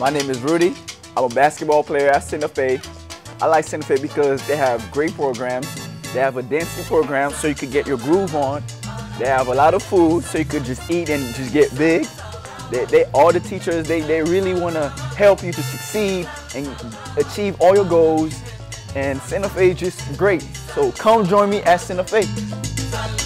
My name is Roody. I'm a basketball player at Santa Fe. I like Santa Fe because they have great programs. They have a dancing program so you can get your groove on. They have a lot of food so you could just eat and just get big. They, they, all the teachers, they, they really want to help you to succeed and achieve all your goals. And Santa Fe is just great. So come join me at Santa Fe.